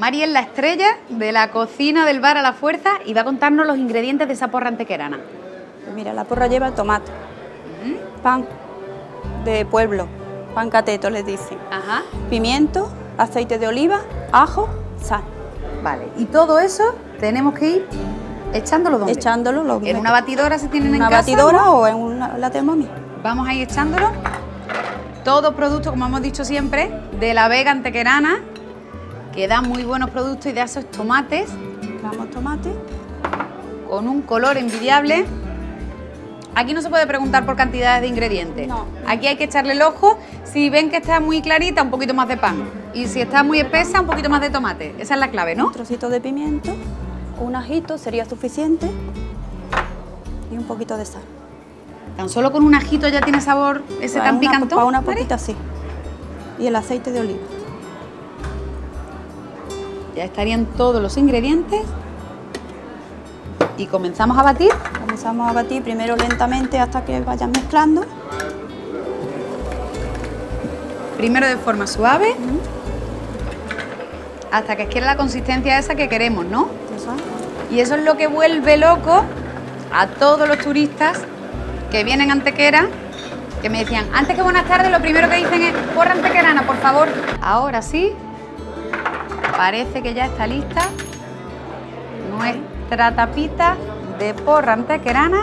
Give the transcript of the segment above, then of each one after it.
Mari es la estrella de la cocina del bar a la fuerza y va a contarnos los ingredientes de esa porra antequerana. Pues mira, la porra lleva tomate, pan de pueblo, pan cateto les dicen, Ajá. pimiento, aceite de oliva, ajo, sal. Vale, y todo eso tenemos que ir echándolo donde? Echándolo lo En una batidora se tienen en una casa. batidora ¿no? o en una, la Thermomix. Vamos a ir echándolo. Todos productos, como hemos dicho siempre, de la Vega Antequerana, que dan muy buenos productos y de esos tomates Mezclamos tomate. con un color envidiable. Aquí no se puede preguntar por cantidades de ingredientes. No. Aquí hay que echarle el ojo. Si ven que está muy clarita, un poquito más de pan. Y si está muy espesa, un poquito más de tomate. Esa es la clave, ¿no? Un trocito de pimiento, un ajito sería suficiente y un poquito de sal. Tan solo con un ajito ya tiene sabor ese Para tan picantón. Para una poquita así. Y el aceite de oliva. Ya estarían todos los ingredientes. Y comenzamos a batir. Comenzamos a batir primero lentamente hasta que vayan mezclando. Primero de forma suave. Hasta que adquiere la consistencia esa que queremos, ¿no? Y eso es lo que vuelve loco a todos los turistas que vienen a Antequera, que me decían, antes que buenas tardes, lo primero que dicen es, porra antequerana, por favor. Ahora sí, parece que ya está lista nuestra tapita de porra antequerana.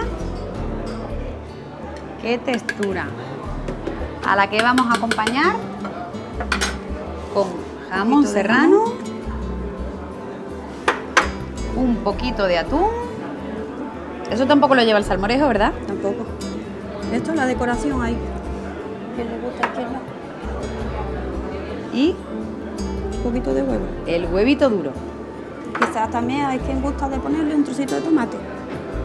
¡Qué textura! A la que vamos a acompañar con jamón serrano, un poquito de atún. Eso tampoco lo lleva el salmorejo, ¿verdad? Tampoco. Esto es la decoración ahí. ¿Quién le gusta y quién no? Y poquito de huevo. el huevito duro, Quizás también hay quien gusta de ponerle un trocito de tomate.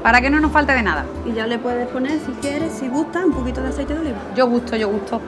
para que no nos falte de nada. Y ya le puedes poner, si quieres, si gusta, un poquito de aceite de oliva. Yo gusto, yo gusto.